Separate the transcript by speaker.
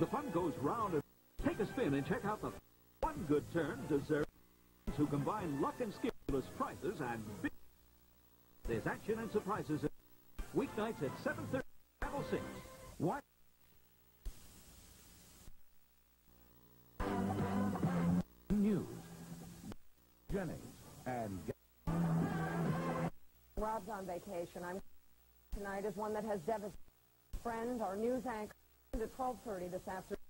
Speaker 1: The fun goes round and take a spin and check out the one good turn deserves who combine luck and skilless prizes and big. There's action and surprises weeknights at 7.30, Channel 6. Watch. News. Jennings and...
Speaker 2: Rob's on vacation. I'm tonight is one that has devastated friend, our news anchor, at 12.30 this afternoon.